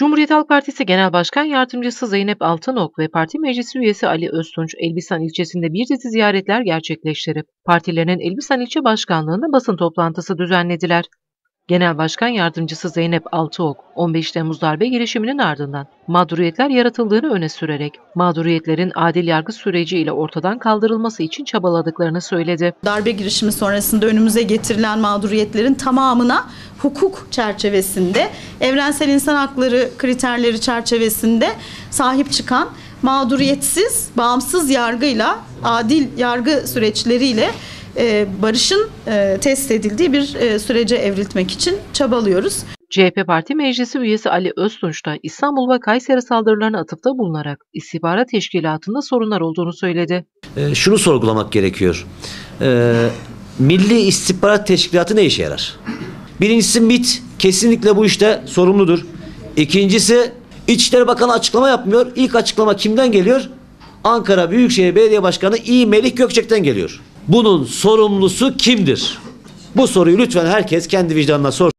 Cumhuriyet Halk Partisi Genel Başkan Yardımcısı Zeynep Altınok ve parti meclisi üyesi Ali Öztunç, Elbistan ilçesinde bir dizi ziyaretler gerçekleştirip partilerinin Elbistan ilçe başkanlığında basın toplantısı düzenlediler. Genel Başkan Yardımcısı Zeynep Altıok, 15 Temmuz darbe girişiminin ardından mağduriyetler yaratıldığını öne sürerek mağduriyetlerin adil yargı süreci ile ortadan kaldırılması için çabaladıklarını söyledi. Darbe girişimi sonrasında önümüze getirilen mağduriyetlerin tamamına hukuk çerçevesinde, evrensel insan hakları kriterleri çerçevesinde sahip çıkan mağduriyetsiz, bağımsız yargıyla, adil yargı süreçleriyle e, barışın e, test edildiği bir e, sürece evriltmek için çabalıyoruz. CHP Parti Meclisi üyesi Ali Öztunç da İstanbul ve Kayseri saldırılarına atıfta bulunarak istihbarat teşkilatında sorunlar olduğunu söyledi. e, şunu sorgulamak gerekiyor. E, Milli İstihbarat Teşkilatı ne işe yarar? Birincisi MİT kesinlikle bu işte sorumludur. İkincisi İçişleri Bakanı açıklama yapmıyor. İlk açıklama kimden geliyor? Ankara Büyükşehir Belediye Başkanı İ. Melik Gökçek'ten geliyor. Bunun sorumlusu kimdir? Bu soruyu lütfen herkes kendi vicdanına sorsun.